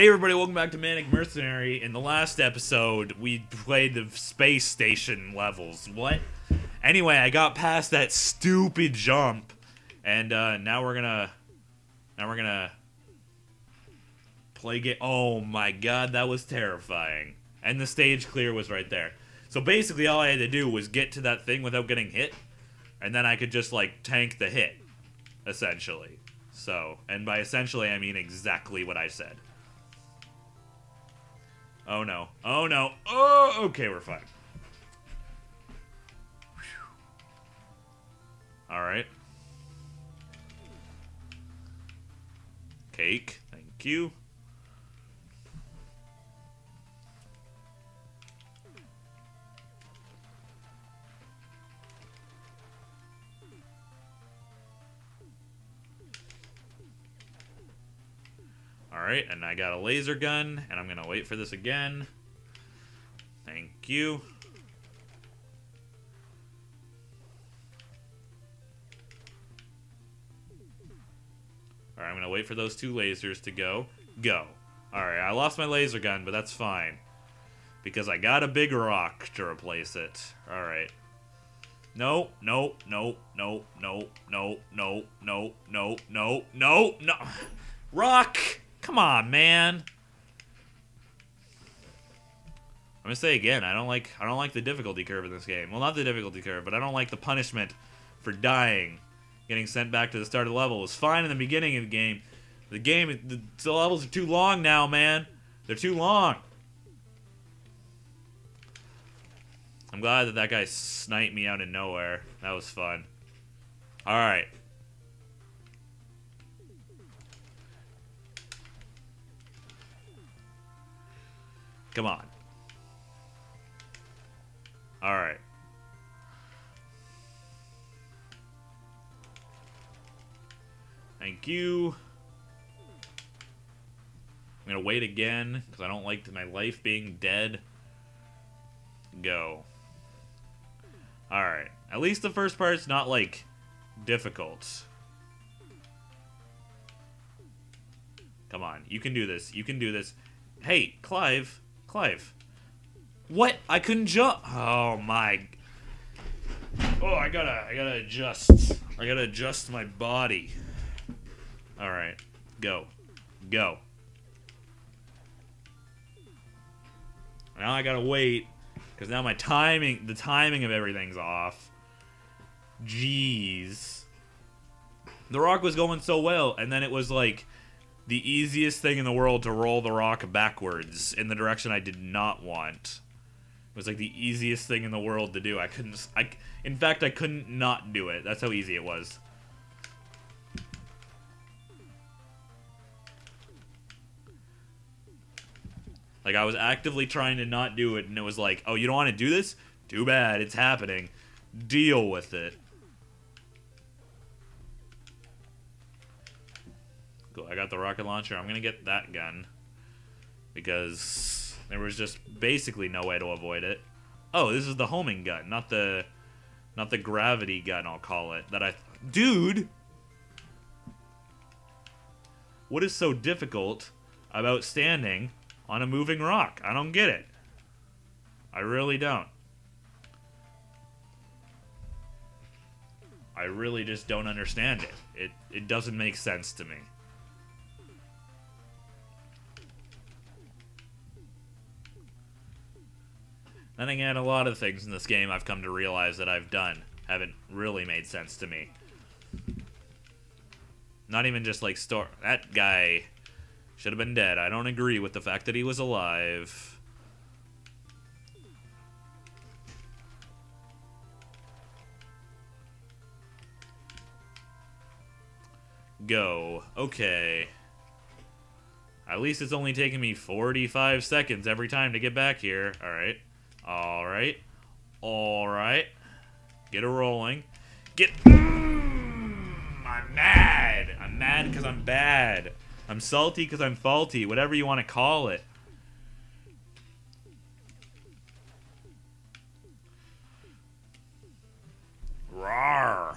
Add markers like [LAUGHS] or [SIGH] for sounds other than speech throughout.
Hey everybody, welcome back to Manic Mercenary. In the last episode, we played the space station levels. What? Anyway, I got past that stupid jump, and uh, now we're gonna, now we're gonna play game. Oh my god, that was terrifying. And the stage clear was right there. So basically, all I had to do was get to that thing without getting hit, and then I could just like tank the hit, essentially. So, and by essentially, I mean exactly what I said. Oh no. Oh no. Oh, okay, we're fine. Alright. Cake. Thank you. Alright, and I got a laser gun, and I'm gonna wait for this again. Thank you. Alright, I'm gonna wait for those two lasers to go. Go. Alright, I lost my laser gun, but that's fine. Because I got a big rock to replace it. Alright. No, no, no, no, no, no, no, no, no, no, no, no. Rock! Come on, man. I'm gonna say again, I don't like I don't like the difficulty curve in this game. Well, not the difficulty curve, but I don't like the punishment for dying. Getting sent back to the start of the level it was fine in the beginning of the game. The game, the, the levels are too long now, man. They're too long. I'm glad that that guy sniped me out of nowhere. That was fun. All right. Come on. Alright. Thank you. I'm gonna wait again, because I don't like my life being dead. Go. Alright. At least the first part's not, like, difficult. Come on. You can do this. You can do this. Hey, Clive. Clive. What? I couldn't jump. Oh my. Oh, I gotta, I gotta adjust. I gotta adjust my body. All right, go, go. Now I gotta wait because now my timing, the timing of everything's off. Jeez. The rock was going so well, and then it was like the easiest thing in the world to roll the rock backwards in the direction I did not want. It was like the easiest thing in the world to do. I couldn't. I, in fact, I couldn't not do it. That's how easy it was. Like I was actively trying to not do it, and it was like, "Oh, you don't want to do this? Too bad. It's happening. Deal with it." Got the rocket launcher. I'm gonna get that gun. Because there was just basically no way to avoid it. Oh, this is the homing gun, not the not the gravity gun, I'll call it. That I Dude! What is so difficult about standing on a moving rock? I don't get it. I really don't. I really just don't understand it. It it doesn't make sense to me. Then again, a lot of things in this game I've come to realize that I've done haven't really made sense to me. Not even just like store. That guy should have been dead. I don't agree with the fact that he was alive. Go. Okay. At least it's only taking me 45 seconds every time to get back here. Alright. Alright. Alright. Get it rolling. Get... Mm, I'm mad. I'm mad because I'm bad. I'm salty because I'm faulty. Whatever you want to call it. Rawr.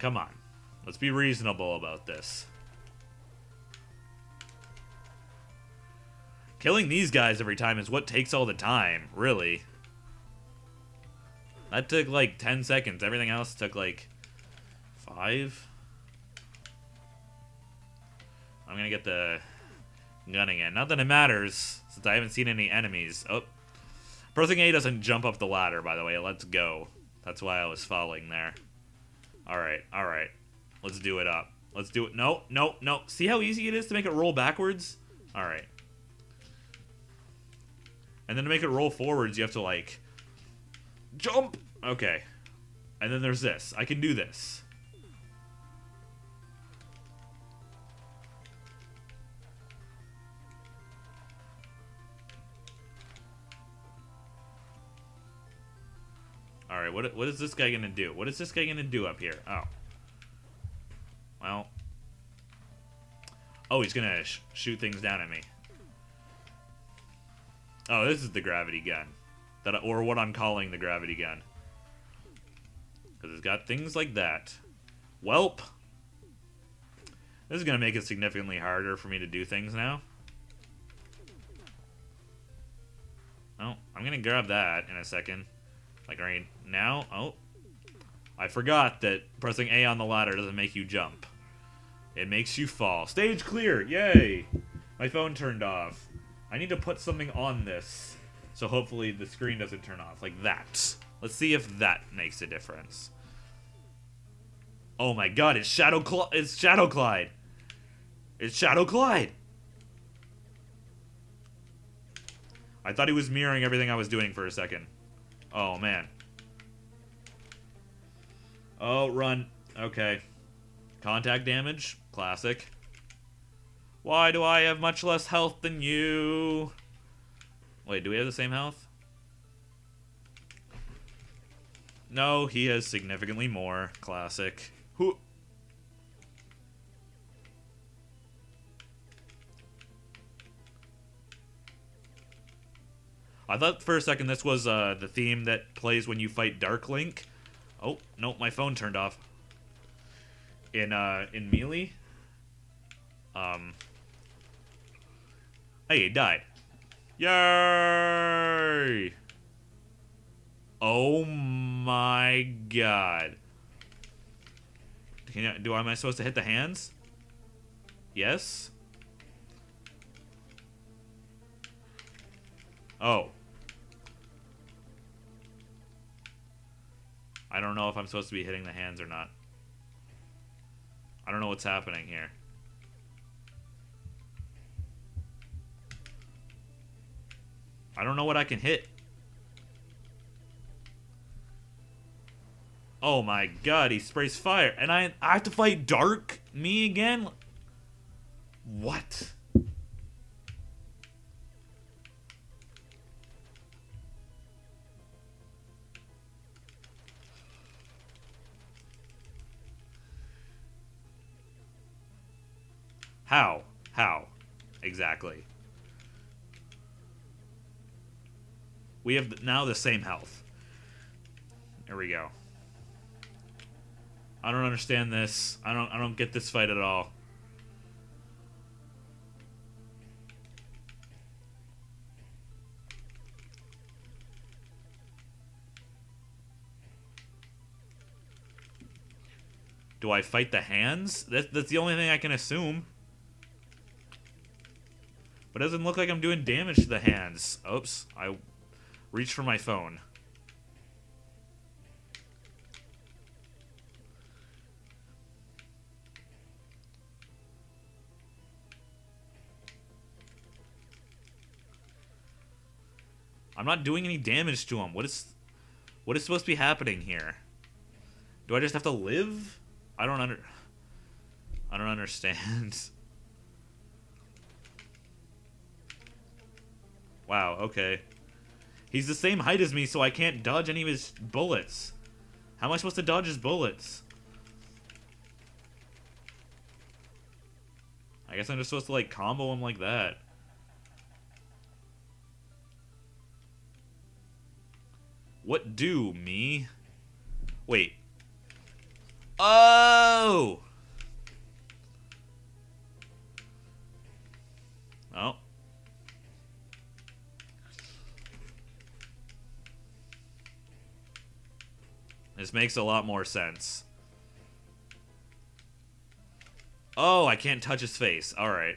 Come on. Let's be reasonable about this. Killing these guys every time is what takes all the time, really. That took like 10 seconds. Everything else took like 5. I'm gonna get the gun again. Not that it matters, since I haven't seen any enemies. Oh. Pressing A doesn't jump up the ladder, by the way. Let's go. That's why I was falling there. Alright, alright. Let's do it up. Let's do it. No, no, no. See how easy it is to make it roll backwards? Alright. And then to make it roll forwards, you have to, like, jump. Okay. And then there's this. I can do this. Alright, what, what is this guy gonna do? What is this guy gonna do up here? Oh. Well. Oh, he's gonna sh shoot things down at me. Oh, this is the gravity gun. that, Or what I'm calling the gravity gun. Because it's got things like that. Welp. This is going to make it significantly harder for me to do things now. Oh, I'm going to grab that in a second. Like right now. Oh. I forgot that pressing A on the ladder doesn't make you jump. It makes you fall. Stage clear! Yay! My phone turned off. I need to put something on this. So hopefully the screen doesn't turn off. Like that. Let's see if that makes a difference. Oh my god, it's Shadow Cl it's Shadow Clive. It's Shadow Clive. I thought he was mirroring everything I was doing for a second. Oh man. Oh, run. Okay. Contact damage. Classic. Why do I have much less health than you? Wait, do we have the same health? No, he has significantly more. Classic. Who? I thought for a second this was uh, the theme that plays when you fight Dark Link. Oh, nope, my phone turned off. In, uh, in Melee. Um. Hey, he died. Yay! Oh my god. Can you, do am I supposed to hit the hands? Yes. Oh. I don't know if I'm supposed to be hitting the hands or not. I don't know what's happening here. I don't know what I can hit. Oh my god, he sprays fire. And I, I have to fight Dark? Me again? What? How? How? Exactly. We have now the same health. There we go. I don't understand this. I don't I don't get this fight at all. Do I fight the hands? That, that's the only thing I can assume. But it doesn't look like I'm doing damage to the hands. Oops. I reached for my phone. I'm not doing any damage to him. What is what is supposed to be happening here? Do I just have to live? I don't under I don't understand. [LAUGHS] wow, okay. He's the same height as me, so I can't dodge any of his bullets. How am I supposed to dodge his bullets? I guess I'm just supposed to, like, combo him like that. What do, me? Wait. Oh! This makes a lot more sense. Oh, I can't touch his face. Alright.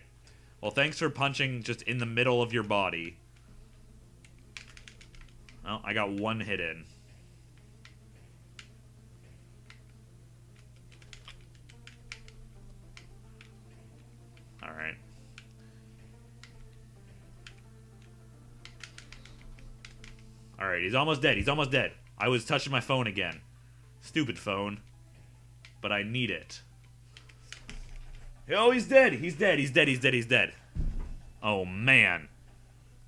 Well, thanks for punching just in the middle of your body. Oh, I got one hit in. Alright. Alright, he's almost dead. He's almost dead. I was touching my phone again. Stupid phone. But I need it. Oh, he's dead. He's dead. He's dead. He's dead. He's dead. Oh, man.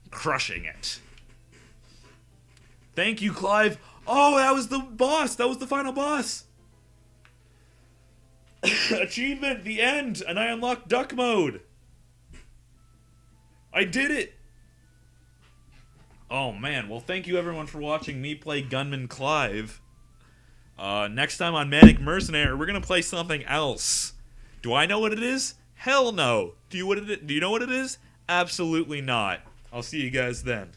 Crushing it. Thank you, Clive. Oh, that was the boss. That was the final boss. [COUGHS] Achievement, the end, and I unlocked duck mode. I did it. Oh man, well thank you everyone for watching me play Gunman Clive. Uh, next time on Manic Mercenary, we're gonna play something else. Do I know what it is? Hell no. Do you what it, do you know what it is? Absolutely not. I'll see you guys then.